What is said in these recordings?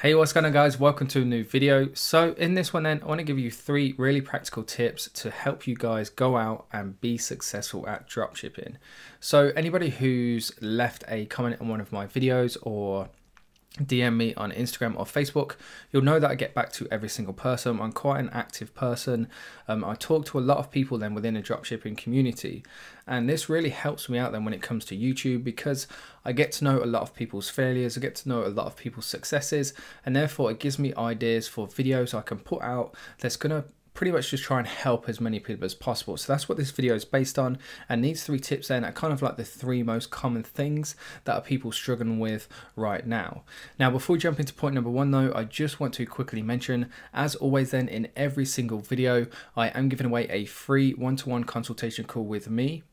Hey, what's going on guys? Welcome to a new video. So in this one then, I want to give you three really practical tips to help you guys go out and be successful at dropshipping. So anybody who's left a comment on one of my videos or DM me on Instagram or Facebook, you'll know that I get back to every single person. I'm quite an active person. Um, I talk to a lot of people then within a dropshipping community. And this really helps me out then when it comes to YouTube because I get to know a lot of people's failures, I get to know a lot of people's successes, and therefore it gives me ideas for videos I can put out that's going to pretty much just try and help as many people as possible. So that's what this video is based on. And these three tips then are kind of like the three most common things that are people struggling with right now. Now, before we jump into point number one though, I just want to quickly mention, as always then in every single video, I am giving away a free one-to-one -one consultation call with me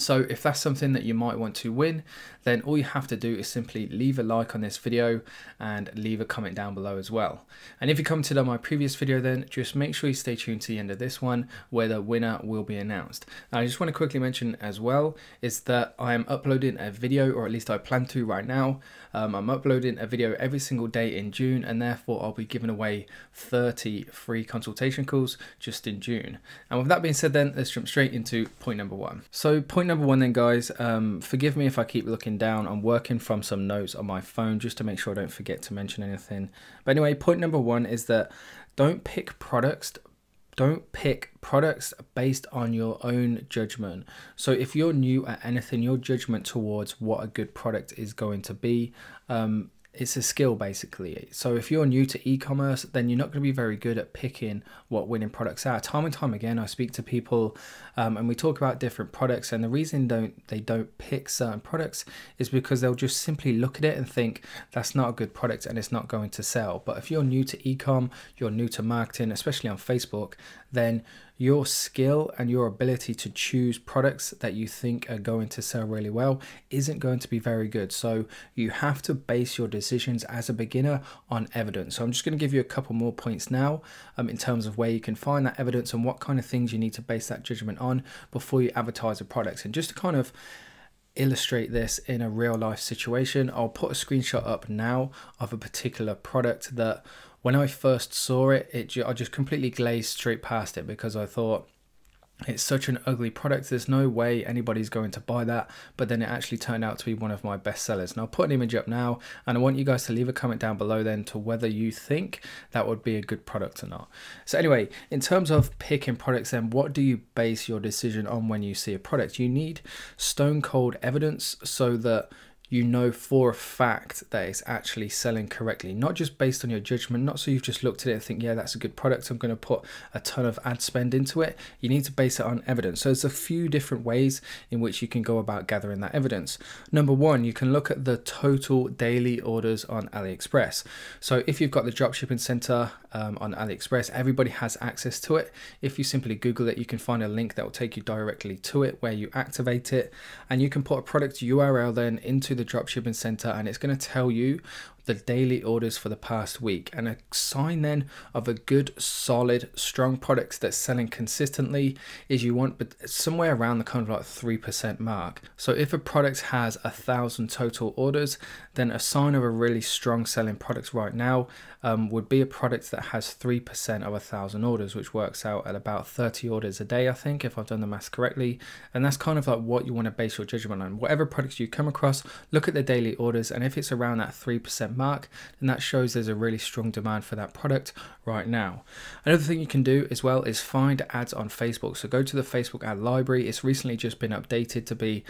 so if that's something that you might want to win, then all you have to do is simply leave a like on this video and leave a comment down below as well. And if you come to my previous video then, just make sure you stay tuned to the end of this one where the winner will be announced. Now I just want to quickly mention as well is that I am uploading a video or at least I plan to right now. Um, I'm uploading a video every single day in June and therefore I'll be giving away 30 free consultation calls just in June. And with that being said then, let's jump straight into point number one. So point number one then guys, um, forgive me if I keep looking down. I'm working from some notes on my phone just to make sure I don't forget to mention anything. But anyway, point number one is that don't pick products don't pick products based on your own judgment. So if you're new at anything, your judgment towards what a good product is going to be um, it's a skill basically. So if you're new to e-commerce, then you're not going to be very good at picking what winning products are. Time and time again, I speak to people um, and we talk about different products, and the reason don't they don't pick certain products is because they'll just simply look at it and think that's not a good product and it's not going to sell. But if you're new to e-com, you're new to marketing, especially on Facebook, then your skill and your ability to choose products that you think are going to sell really well isn't going to be very good. So you have to base your decisions as a beginner on evidence. So I'm just going to give you a couple more points now um, in terms of where you can find that evidence and what kind of things you need to base that judgment on before you advertise a product. And just to kind of illustrate this in a real life situation, I'll put a screenshot up now of a particular product that when I first saw it, it I just completely glazed straight past it because I thought it's such an ugly product. There's no way anybody's going to buy that. But then it actually turned out to be one of my best sellers. And i'll put an image up now and i want you guys to leave a comment down below then to whether you think that would be a good product or not. So anyway in terms of picking products then what do you base your decision on when you see a product? You need stone cold evidence so that you know for a fact that it's actually selling correctly, not just based on your judgment, not so you've just looked at it and think, yeah, that's a good product, I'm going to put a ton of ad spend into it. You need to base it on evidence. So there's a few different ways in which you can go about gathering that evidence. Number one, you can look at the total daily orders on AliExpress. So if you've got the dropshipping center um, on AliExpress, everybody has access to it. If you simply Google it, you can find a link that will take you directly to it where you activate it and you can put a product URL then into the dropshipping center and it's going to tell you the daily orders for the past week and a sign then of a good solid strong product that's selling consistently is you want but somewhere around the kind of like 3% mark. So if a product has a thousand total orders then a sign of a really strong selling product right now um, would be a product that has 3% of a thousand orders which works out at about 30 orders a day I think if I've done the math correctly. And that's kind of like what you want to base your judgment on. Whatever products you come across look at the daily orders and if it's around that 3% mark, then that shows there's a really strong demand for that product right now. Another thing you can do as well is find ads on Facebook. So go to the Facebook ad library. It's recently just been updated to be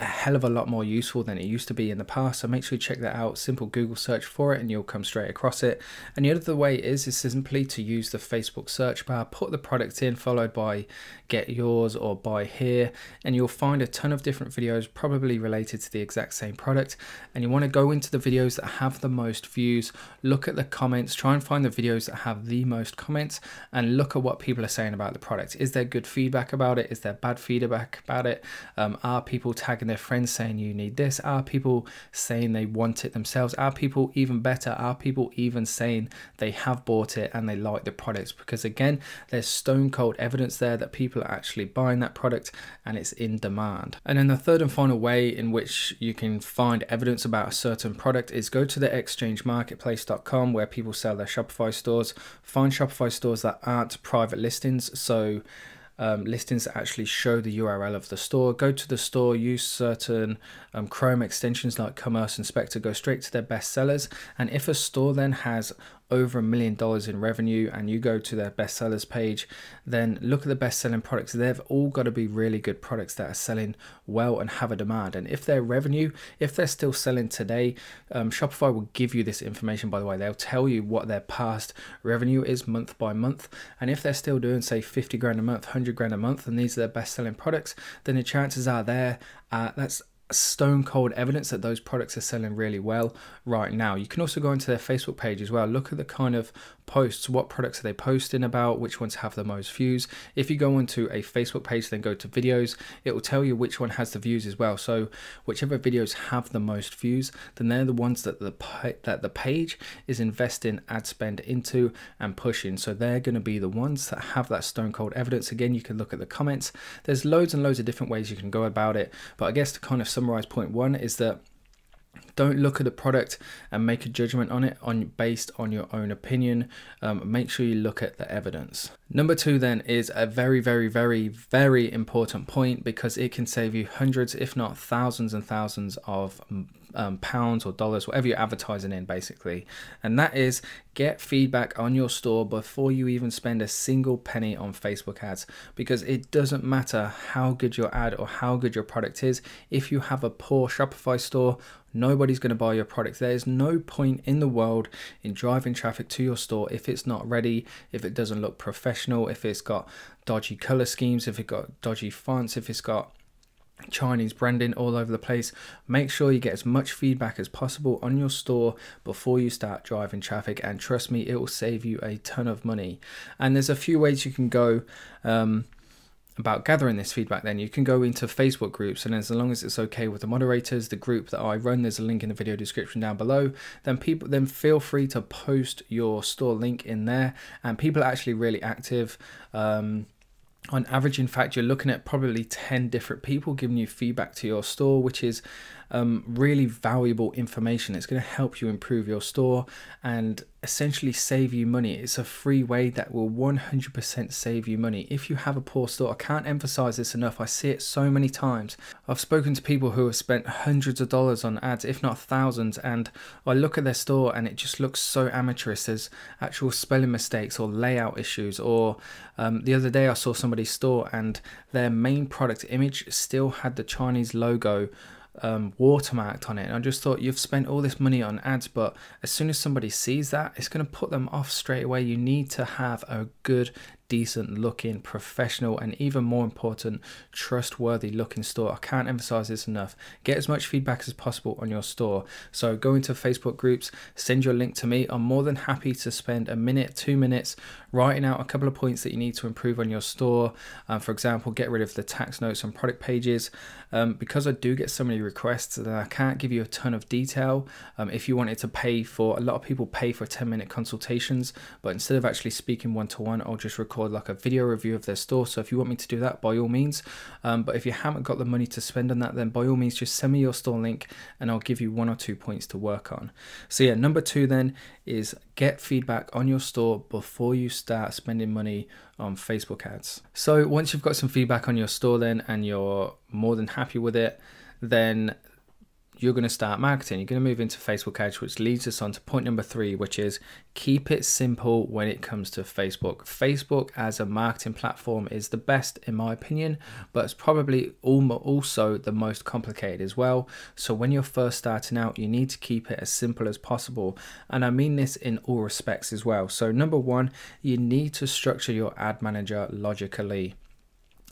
a hell of a lot more useful than it used to be in the past. So make sure you check that out. Simple Google search for it and you'll come straight across it. And the other way is, is simply to use the Facebook search bar, put the product in, followed by get yours or buy here. And you'll find a ton of different videos probably related to the exact same product. And you want to go into the videos that have the most views, look at the comments, try and find the videos that have the most comments and look at what people are saying about the product. Is there good feedback about it? Is there bad feedback about it? Um, are people tagging their friends saying you need this? Are people saying they want it themselves? Are people even better? Are people even saying they have bought it and they like the products? Because again, there's stone cold evidence there that people are actually buying that product and it's in demand. And then the third and final way in which you can find evidence about a certain product is go to the exchange exchangemarketplace.com where people sell their Shopify stores. Find Shopify stores that aren't private listings. So um, listings that actually show the URL of the store. Go to the store, use certain um, Chrome extensions like Commerce Inspector, go straight to their best sellers. And if a store then has over a million dollars in revenue and you go to their bestsellers page, then look at the best selling products. They've all got to be really good products that are selling well and have a demand. And if their revenue, if they're still selling today, um, Shopify will give you this information, by the way. They'll tell you what their past revenue is month by month. And if they're still doing, say, 50 grand a month, 100 grand a month, and these are their best selling products, then the chances are there, uh, that's stone cold evidence that those products are selling really well right now. You can also go into their Facebook page as well. Look at the kind of posts. What products are they posting about? Which ones have the most views? If you go onto a Facebook page, then go to videos, it will tell you which one has the views as well. So whichever videos have the most views, then they're the ones that the that the page is investing ad spend into and pushing. So they're going to be the ones that have that stone cold evidence. Again, you can look at the comments. There's loads and loads of different ways you can go about it. But I guess to kind of summarize point one is that don't look at the product and make a judgment on it on based on your own opinion. Um, make sure you look at the evidence. Number two then is a very very very very important point because it can save you hundreds if not thousands and thousands of um, pounds or dollars whatever you're advertising in basically and that is get feedback on your store before you even spend a single penny on facebook ads because it doesn't matter how good your ad or how good your product is if you have a poor shopify store Nobody's going to buy your product. There is no point in the world in driving traffic to your store if it's not ready, if it doesn't look professional, if it's got dodgy color schemes, if it's got dodgy fonts, if it's got Chinese branding all over the place. Make sure you get as much feedback as possible on your store before you start driving traffic, and trust me, it will save you a ton of money. And there's a few ways you can go. Um, about gathering this feedback then you can go into facebook groups and as long as it's okay with the moderators the group that i run there's a link in the video description down below then people then feel free to post your store link in there and people are actually really active um, on average in fact you're looking at probably 10 different people giving you feedback to your store which is um, really valuable information it's going to help you improve your store and essentially save you money. It's a free way that will 100% save you money. If you have a poor store, I can't emphasize this enough. I see it so many times. I've spoken to people who have spent hundreds of dollars on ads, if not thousands, and I look at their store and it just looks so amateurish. There's actual spelling mistakes or layout issues. Or um, the other day, I saw somebody's store and their main product image still had the Chinese logo um, watermarked on it. And I just thought you've spent all this money on ads, but as soon as somebody sees that, it's going to put them off straight away. You need to have a good decent looking, professional, and even more important, trustworthy looking store. I can't emphasize this enough. Get as much feedback as possible on your store. So go into Facebook groups, send your link to me. I'm more than happy to spend a minute, two minutes writing out a couple of points that you need to improve on your store. Um, for example, get rid of the tax notes on product pages. Um, because I do get so many requests that I can't give you a ton of detail. Um, if you wanted to pay for, a lot of people pay for 10 minute consultations, but instead of actually speaking one to one, I'll just record record like a video review of their store. So if you want me to do that, by all means. Um, but if you haven't got the money to spend on that, then by all means, just send me your store link and I'll give you one or two points to work on. So yeah, number two then is get feedback on your store before you start spending money on Facebook ads. So once you've got some feedback on your store then and you're more than happy with it, then you're going to start marketing. You're going to move into Facebook ads, which leads us on to point number three, which is keep it simple when it comes to Facebook. Facebook as a marketing platform is the best, in my opinion, but it's probably also the most complicated as well. So when you're first starting out, you need to keep it as simple as possible. And I mean this in all respects as well. So, number one, you need to structure your ad manager logically.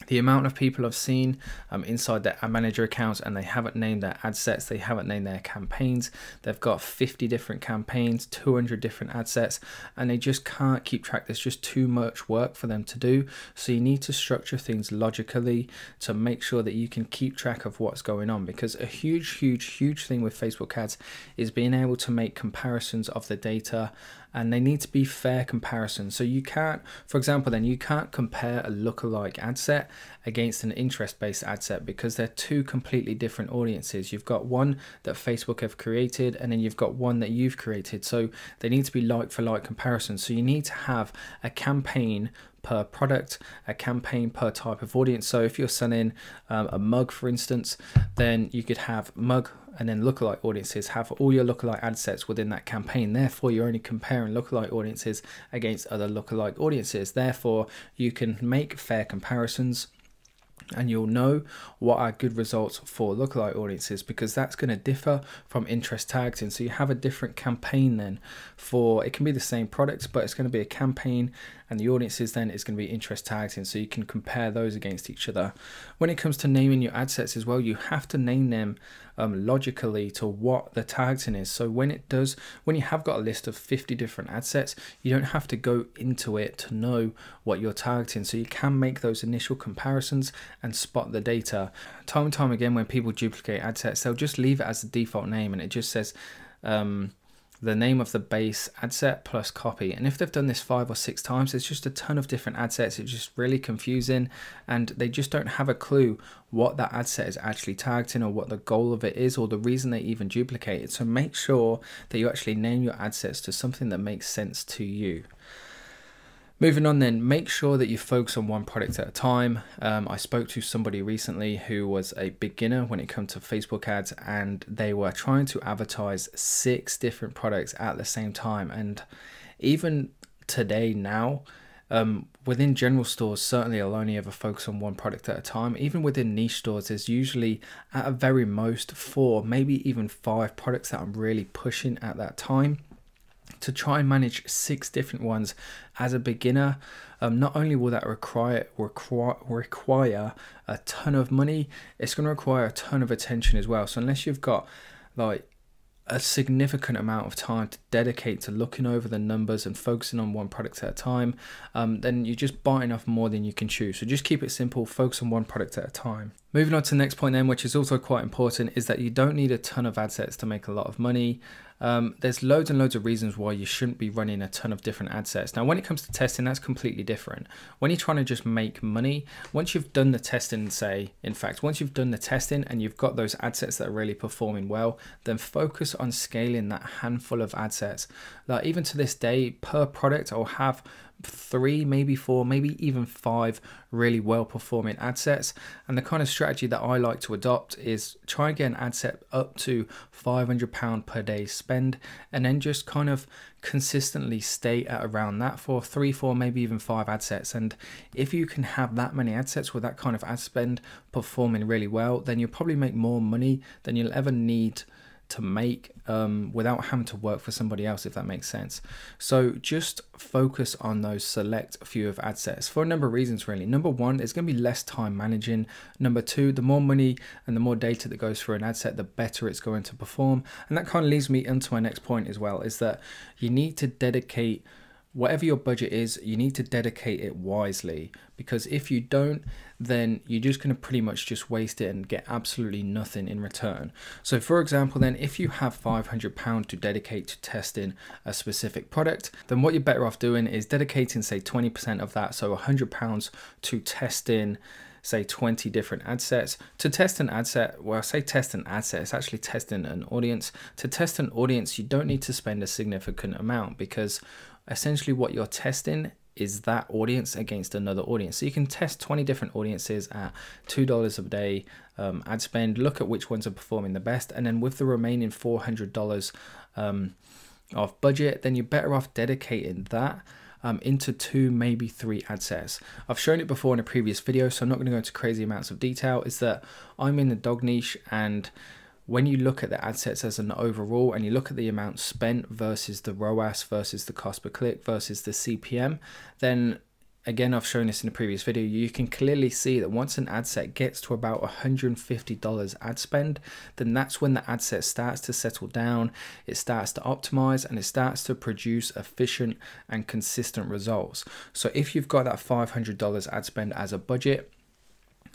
The amount of people I've seen um, inside their ad manager accounts and they haven't named their ad sets, they haven't named their campaigns. They've got 50 different campaigns, 200 different ad sets, and they just can't keep track. There's just too much work for them to do. So you need to structure things logically to make sure that you can keep track of what's going on. Because a huge, huge, huge thing with Facebook ads is being able to make comparisons of the data and they need to be fair comparisons. So you can't, for example, then you can't compare a lookalike ad set against an interest-based ad set because they're two completely different audiences. You've got one that Facebook have created and then you've got one that you've created. So they need to be like for like comparisons. So you need to have a campaign per product, a campaign per type of audience. So if you're selling um, a mug, for instance, then you could have mug and then lookalike audiences have all your lookalike ad sets within that campaign. Therefore, you're only comparing lookalike audiences against other lookalike audiences. Therefore, you can make fair comparisons and you'll know what are good results for lookalike audiences because that's going to differ from interest tags and so you have a different campaign then for it can be the same products but it's going to be a campaign and the audiences then is going to be interest tags so you can compare those against each other when it comes to naming your ad sets as well you have to name them um, logically to what the tagging is. So when it does, when you have got a list of 50 different ad sets, you don't have to go into it to know what you're targeting. So you can make those initial comparisons and spot the data. Time and time again, when people duplicate ad sets, they'll just leave it as the default name and it just says, um, the name of the base ad set plus copy. And if they've done this five or six times, it's just a ton of different ad sets. It's just really confusing and they just don't have a clue what that ad set is actually tagged in or what the goal of it is or the reason they even duplicate it. So make sure that you actually name your ad sets to something that makes sense to you. Moving on, then, make sure that you focus on one product at a time. Um, I spoke to somebody recently who was a beginner when it comes to Facebook ads, and they were trying to advertise six different products at the same time. And even today, now, um, within general stores, certainly I'll only ever focus on one product at a time. Even within niche stores, there's usually at a very most four, maybe even five products that I'm really pushing at that time to try and manage six different ones as a beginner um, not only will that require, require require a ton of money it's going to require a ton of attention as well so unless you've got like a significant amount of time to dedicate to looking over the numbers and focusing on one product at a time, um, then you're just biting off more than you can chew. So just keep it simple, focus on one product at a time. Moving on to the next point then, which is also quite important, is that you don't need a ton of ad sets to make a lot of money. Um, there's loads and loads of reasons why you shouldn't be running a ton of different ad sets. Now, when it comes to testing, that's completely different. When you're trying to just make money, once you've done the testing, say, in fact, once you've done the testing and you've got those ad sets that are really performing well, then focus on scaling that handful of ad sets. Like even to this day, per product, I'll have three, maybe four, maybe even five really well performing ad sets. And the kind of strategy that I like to adopt is try and get an ad set up to £500 per day spend and then just kind of consistently stay at around that for three, four, maybe even five ad sets. And if you can have that many ad sets with that kind of ad spend performing really well, then you'll probably make more money than you'll ever need to make um, without having to work for somebody else, if that makes sense. So just focus on those select few of ad sets for a number of reasons, really. Number one, there's going to be less time managing. Number two, the more money and the more data that goes through an ad set, the better it's going to perform. And that kind of leads me into my next point as well, is that you need to dedicate whatever your budget is, you need to dedicate it wisely because if you don't, then you're just going to pretty much just waste it and get absolutely nothing in return. So, for example, then if you have £500 to dedicate to testing a specific product, then what you're better off doing is dedicating, say, 20% of that, so £100 to testing say 20 different ad sets. To test an ad set, well, say test an ad set, it's actually testing an audience. To test an audience, you don't need to spend a significant amount because essentially what you're testing is that audience against another audience. So you can test 20 different audiences at $2 a day um, ad spend, look at which ones are performing the best, and then with the remaining $400 um, of budget, then you're better off dedicating that um, into two, maybe three ad sets. I've shown it before in a previous video, so I'm not going to go into crazy amounts of detail. Is that I'm in the dog niche and when you look at the ad sets as an overall and you look at the amount spent versus the ROAS versus the cost per click versus the CPM, then again I've shown this in a previous video you can clearly see that once an ad set gets to about $150 ad spend then that's when the ad set starts to settle down it starts to optimize and it starts to produce efficient and consistent results. So if you've got that $500 ad spend as a budget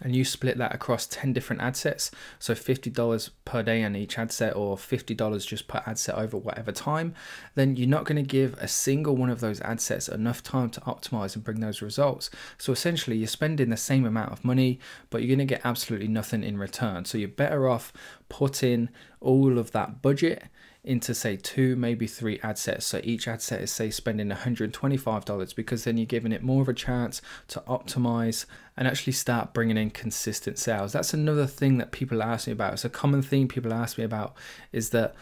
and you split that across 10 different ad sets, so $50 per day on each ad set or $50 just per ad set over whatever time, then you're not going to give a single one of those ad sets enough time to optimize and bring those results. So essentially, you're spending the same amount of money, but you're going to get absolutely nothing in return. So you're better off putting all of that budget into say two maybe three ad sets. So each ad set is say spending $125 because then you're giving it more of a chance to optimize and actually start bringing in consistent sales. That's another thing that people ask me about. It's a common thing people ask me about is that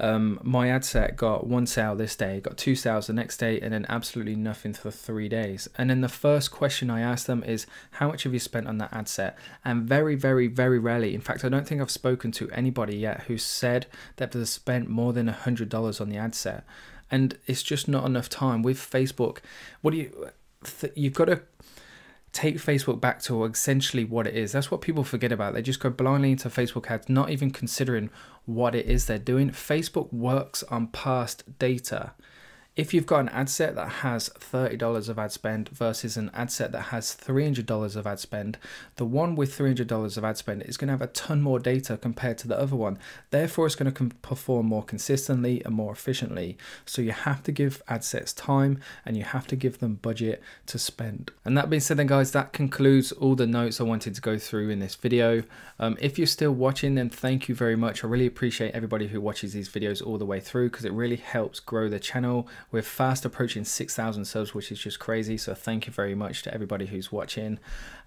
um, my ad set got one sale this day, got two sales the next day, and then absolutely nothing for three days. And then the first question I ask them is, How much have you spent on that ad set? And very, very, very rarely, in fact, I don't think I've spoken to anybody yet who said that they've spent more than $100 on the ad set. And it's just not enough time. With Facebook, what do you, you've got to take Facebook back to essentially what it is. That's what people forget about. They just go blindly into Facebook ads, not even considering what it is they're doing. Facebook works on past data if you've got an ad set that has $30 of ad spend versus an ad set that has $300 of ad spend, the one with $300 of ad spend is going to have a ton more data compared to the other one. Therefore, it's going to perform more consistently and more efficiently. So you have to give ad sets time and you have to give them budget to spend. And that being said then guys, that concludes all the notes I wanted to go through in this video. Um, if you're still watching, then thank you very much. I really appreciate everybody who watches these videos all the way through because it really helps grow the channel we're fast approaching 6,000 subs, which is just crazy. So thank you very much to everybody who's watching.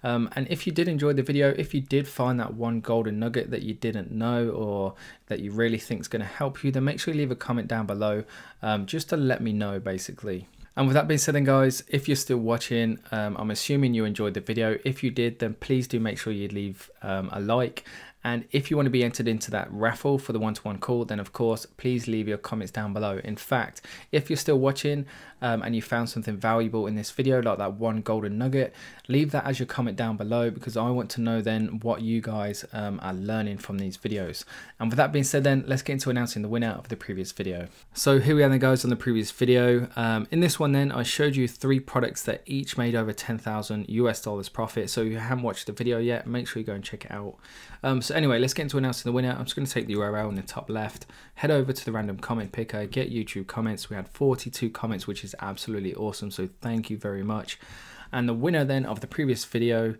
Um, and if you did enjoy the video, if you did find that one golden nugget that you didn't know or that you really think is going to help you, then make sure you leave a comment down below um, just to let me know basically. And with that being said then guys, if you're still watching, um, I'm assuming you enjoyed the video. If you did, then please do make sure you leave um, a like and if you want to be entered into that raffle for the one-to-one call, then of course, please leave your comments down below. In fact, if you're still watching um, and you found something valuable in this video, like that one golden nugget, leave that as your comment down below because I want to know then what you guys um, are learning from these videos. And with that being said then, let's get into announcing the winner of the previous video. So here we are then guys on the previous video. Um, in this one then, I showed you three products that each made over 10,000 US dollars profit. So if you haven't watched the video yet, make sure you go and check it out. Um, anyway, let's get into announcing the winner. I'm just going to take the URL in the top left, head over to the random comment picker, get YouTube comments. We had 42 comments, which is absolutely awesome. So thank you very much. And the winner then of the previous video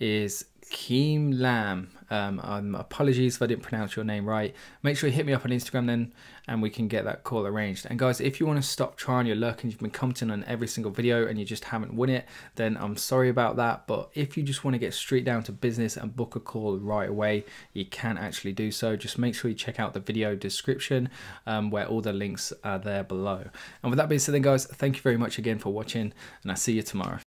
is Keem Lam. Um, um, apologies if I didn't pronounce your name right. Make sure you hit me up on Instagram then and we can get that call arranged. And guys, if you want to stop trying your luck and you've been commenting on every single video and you just haven't won it, then I'm sorry about that. But if you just want to get straight down to business and book a call right away, you can actually do so. Just make sure you check out the video description um, where all the links are there below. And with that being said then guys, thank you very much again for watching and I'll see you tomorrow.